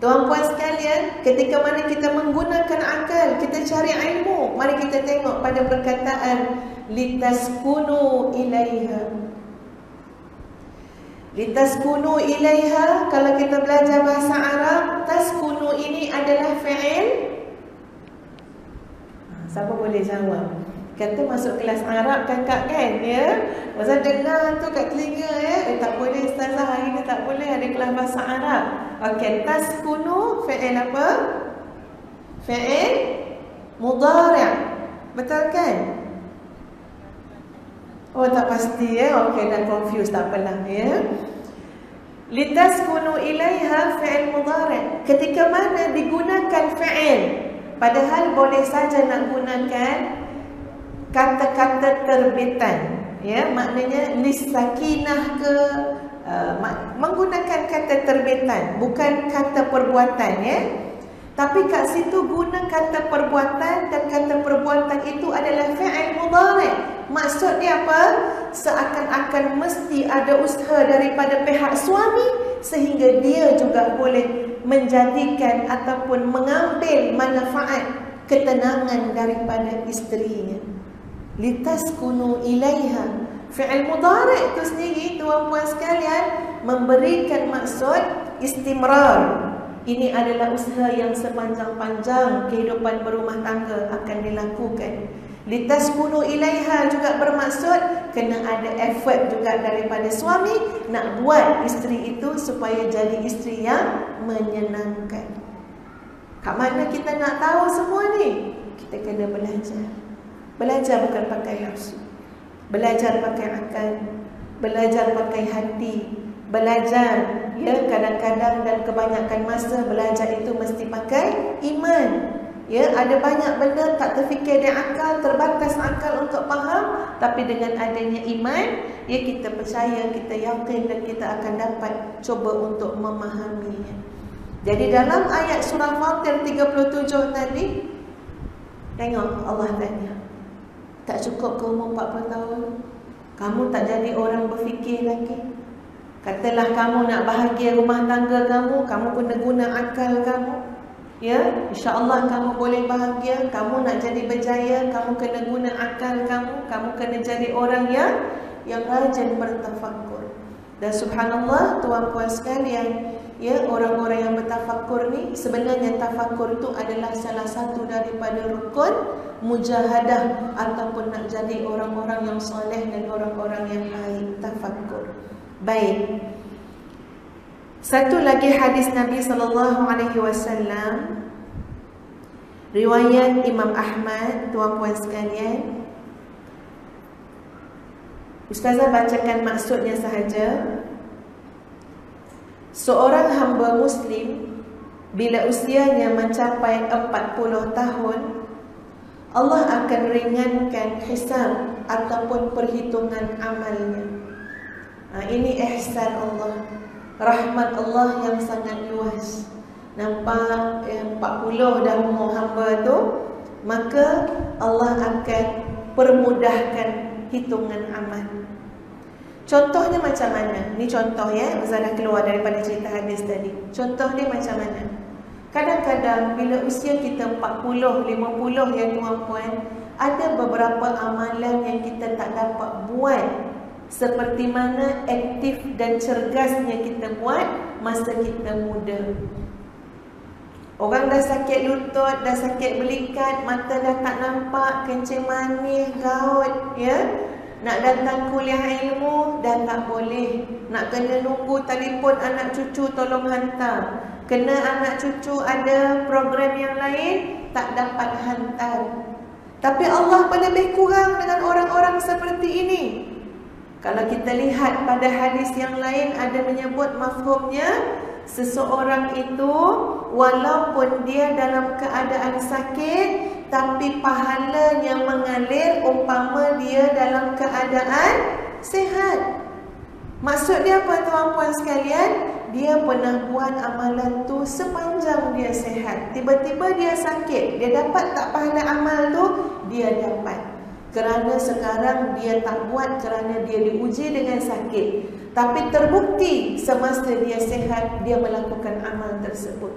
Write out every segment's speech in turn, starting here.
Tuan-puan sekalian, ketika mana kita menggunakan akal, kita cari ilmu, mari kita tengok pada perkataan litaskunu ilaiha. Litaskunu ilaiha, kalau kita belajar bahasa Arab, taskunu ini adalah fi'il. Ha, siapa boleh jawab? Kata masuk kelas Arab kakak kan ya. Masa dengar tu kat telinga ya. Eh tak boleh ustazah hari ni tak boleh ada kelas bahasa Arab. Okey, taskunu fi'il apa? Fi'il mudhari'. Betul kan? Oh tak pasti ya. Okey dah confused tak apalah ya. Litaskunu ilaiha fi'il mudhari'. Ketika mana digunakan fi'il padahal boleh saja nak gunakan kata-kata terbitan ya maknanya lisakinah ke uh, menggunakan kata terbitan bukan kata perbuatan ya. Tapi kat situ guna kata perbuatan dan kata perbuatan itu adalah fi'il mudhari. Maksud dia apa? Seakan-akan mesti ada usaha daripada pihak suami sehingga dia juga boleh menjadikan ataupun mengambil manfaat ketenangan daripada isterinya litaskunu ilaiha. Fi'il mudhari' itu sendiri tuan-puan sekalian memberikan maksud istimrar. Ini adalah usaha yang sepanjang-panjang kehidupan berumah tangga akan dilakukan. Litaskunu ilaiha juga bermaksud kena ada effort juga daripada suami nak buat isteri itu supaya jadi isteri yang menyenangkan. Kat mana kita nak tahu semua ni? Kita kena belajar Belajar bukan pakai nafsu Belajar pakai akal Belajar pakai hati Belajar ya kadang-kadang dan kebanyakan masa belajar itu mesti pakai iman Ya, ada banyak benda tak terfikir di akal, terbatas akal untuk faham, tapi dengan adanya iman, ya kita percaya, kita yakin dan kita akan dapat cuba untuk memahaminya. Jadi dalam ayat surah Fatir 37 tadi, tengok Allah tanya. Tak cukup ke umur 40 tahun? Kamu tak jadi orang berfikir lagi. Katalah kamu nak bahagia rumah tangga kamu Kamu kena guna akal kamu. Ya, insyaAllah kamu boleh bahagia. Kamu nak jadi berjaya Kamu kena guna akal kamu. Kamu kena jadi orang yang Yang rajin bertafakur Dan subhanallah tuan-puan sekalian Ya, orang-orang yang bertafakur ni sebenarnya tafakur itu adalah salah satu daripada rukun mujahadah ataupun nak jadi orang-orang yang soleh dan orang-orang yang baik tafakur. Baik. Satu lagi hadis Nabi sallallahu alaihi wasallam riwayat Imam Ahmad tuan-puan sekalian. Ustazah bacakan maksudnya sahaja. Seorang hamba muslim bila usianya mencapai 40 tahun Allah akan ringankan hisab ataupun perhitungan amalnya. Ha, ini ihsan Allah. Rahmat Allah yang sangat luas. Nampak eh, 40 dah umur hamba tu, maka Allah akan permudahkan hitungan amal. Contohnya macam mana? Ni contoh ya, dah keluar daripada cerita hadis tadi. Contoh dia macam mana? Kadang-kadang bila usia kita 40, 50 ya tuan-puan, ada beberapa amalan yang kita tak dapat buat seperti mana aktif dan cergasnya kita buat masa kita muda. Orang dah sakit lutut, dah sakit belikat, mata dah tak nampak, kencing manis, gaut, ya. Nak datang kuliah ilmu dah tak boleh. Nak kena nunggu telefon anak cucu tolong hantar. Kena anak cucu ada program yang lain tak dapat hantar. Tapi Allah lebih kurang dengan orang-orang seperti ini. Kalau kita lihat pada hadis yang lain ada menyebut mafhumnya seseorang itu walaupun dia dalam keadaan sakit tapi pahalanya mengalir umpama dia dalam keadaan sehat. Maksud dia apa tuan-puan sekalian? Dia pernah buat amalan tu sepanjang dia sehat. Tiba-tiba dia sakit. Dia dapat tak pahala amal tu? Dia dapat. kerana sekarang dia tak buat kerana dia diuji dengan sakit tapi terbukti semasa dia sehat dia melakukan amal tersebut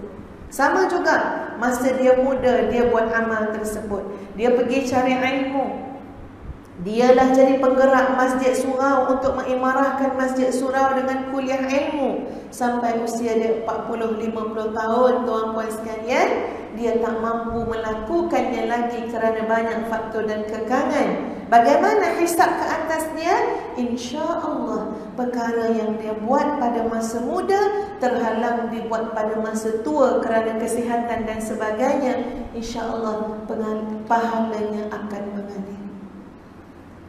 sama juga masa dia muda dia buat amal tersebut. Dia pergi cari ilmu. Dialah jadi penggerak masjid surau untuk mengimarahkan masjid surau dengan kuliah ilmu. Sampai usia dia 40-50 tahun tuan-puan sekalian dia tak mampu melakukannya lagi kerana banyak faktor dan kekangan. Bagaimana hisap ke atasnya? insya-Allah perkara yang dia buat pada masa muda terhalang dibuat pada masa tua kerana kesihatan dan sebagainya insya-Allah pahalanya akan mengalir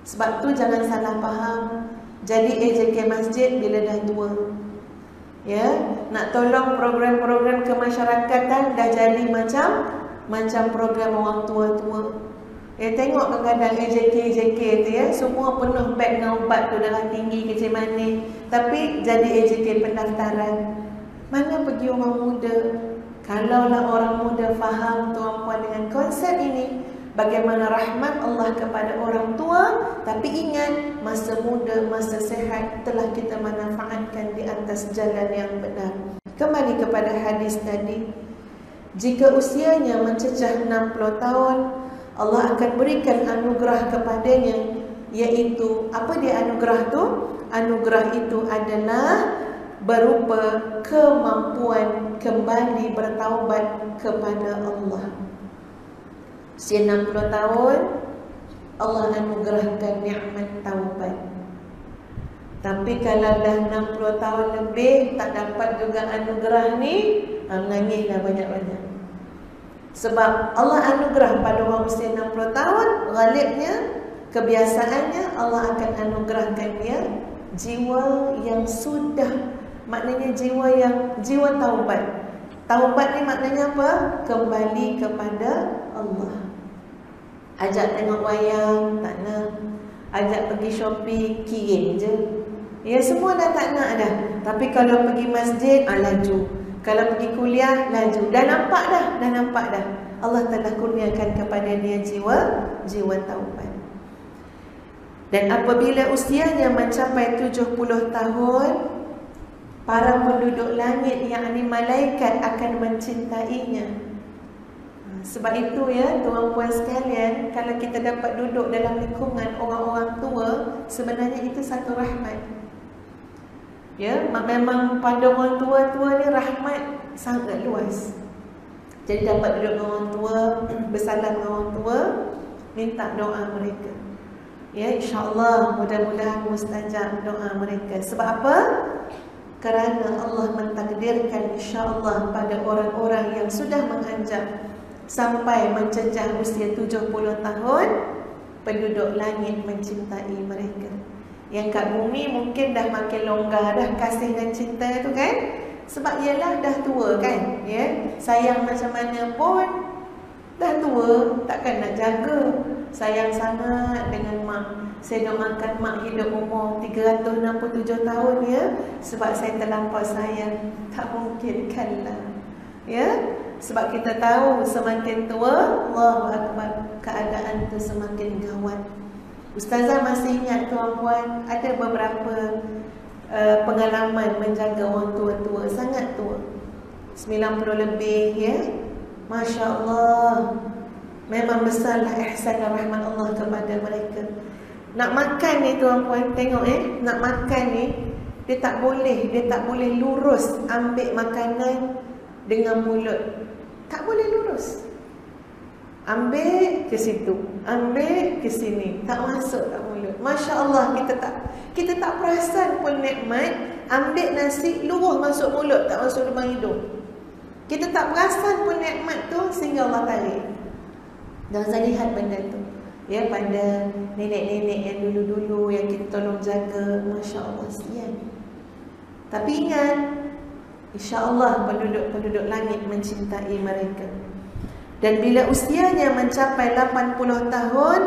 sebab tu jangan salah faham. Jadi AJK masjid bila dah tua. Ya, nak tolong program-program kemasyarakatan dah jadi macam macam program orang tua-tua. Eh tengok kadang-kadang AJK AJK tu ya, semua penuh beg dengan ubat tu darah tinggi kecil manis. Tapi jadi AJK pendaftaran. Mana pergi orang muda? Kalaulah orang muda faham tuan-puan dengan konsep ini, Bagaimana rahmat Allah kepada orang tua Tapi ingat Masa muda, masa sehat Telah kita manfaatkan di atas jalan yang benar Kembali kepada hadis tadi Jika usianya mencecah 60 tahun Allah akan berikan anugerah kepadanya Iaitu Apa dia anugerah tu? Anugerah itu adalah Berupa kemampuan kembali bertaubat kepada Allah. Usia 60 tahun Allah anugerahkan nikmat taubat. Tapi kalau dah 60 tahun lebih Tak dapat juga anugerah ni Menangislah banyak-banyak Sebab Allah anugerah pada orang usia 60 tahun Ghalibnya Kebiasaannya Allah akan anugerahkan dia Jiwa yang sudah. Maknanya jiwa yang Jiwa taubat. Taubat ni maknanya apa? Kembali kepada Allah. Ajak tengok wayang, tak nak. Ajak pergi shopping, kirim je. Ya semua dah tak nak dah. Tapi kalau pergi masjid, ah, laju Kalau pergi kuliah, laju. Dah nampak dah, dah nampak dah. Allah telah kurniakan kepada dia jiwa Jiwa taubat. Dan apabila usianya mencapai 70 tahun Para penduduk langit yang ini malaikat akan mencintainya. Sebab itu ya tuan-puan sekalian Kalau kita dapat duduk dalam lingkungan orang-orang tua Sebenarnya itu satu rahmat Ya, memang pada orang tua-tua ni rahmat sangat luas. Jadi dapat duduk dengan orang tua Bersalam dengan orang tua Minta doa mereka. Ya, insyaAllah mudah-mudahan mustajab doa mereka. Sebab apa? Kerana Allah mentakdirkan insyaAllah pada orang-orang yang sudah menganjak sampai mencecah usia 70 tahun penduduk langit mencintai mereka yang kat bumi mungkin dah makin longgar dah kasih dan cinta tu kan? Sebab ialah dah tua kan ya? Sayang macam mana pun dah tua takkan nak jaga. Sayang sangat dengan mak. Saya doakan mak hidup umur 367 tahun ya? Sebab saya terlampau sayang. Tak mungkin kan lah ya? Sebab kita tahu semakin tua Allahu Akbar keadaan itu semakin gawat Ustazah masih ingat tuan-puan ada beberapa uh, pengalaman menjaga orang tua-tua sangat tua. 90 lebih ya. Masya Allah Memang besarlah ihsan dan rahmat Allah kepada mereka. Nak makan ni tuan-puan tengok eh Nak makan ni Dia tak boleh Dia tak boleh lurus ambil makanan dengan mulut. Tak boleh lurus Ambil ke situ. Ambil ke sini. Tak masuk tak mulut. Masya Allah kita tak Kita tak perasan pun nikmat Ambil nasi luruh masuk mulut Tak masuk lubang hidung. Kita tak perasan pun nikmat tu Sehingga Allah tarik. Dan saya lihat benda tu. Ya pada nenek-nenek yang dulu-dulu Yang kita tolong jaga. Masya Allah sian. Tapi ingat InsyaAllah penduduk-penduduk langit mencintai mereka Dan bila usianya mencapai 80 tahun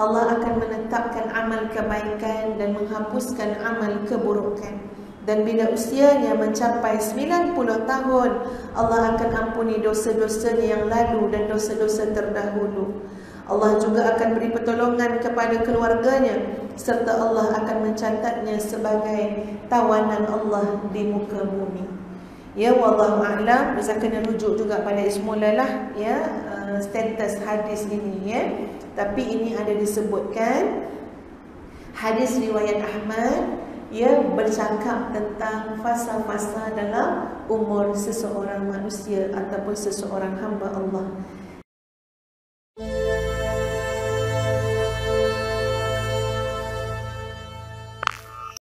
Allah akan menetapkan amal kebaikan dan menghapuskan amal keburukan Dan bila usianya mencapai 90 tahun Allah akan ampuni dosa-dosanya yang lalu dan dosa-dosa terdahulu Allah juga akan beri pertolongan kepada keluarganya serta Allah akan mencatatnya sebagai tawanan Allah di muka bumi. Ya wallahu a'lam bisa kena rujuk juga pada ismulalah ya uh, status hadis ini ya. Tapi ini ada disebutkan hadis riwayat Ahmad ia bercakap tentang fasa-fasa dalam umur seseorang manusia ataupun seseorang hamba Allah.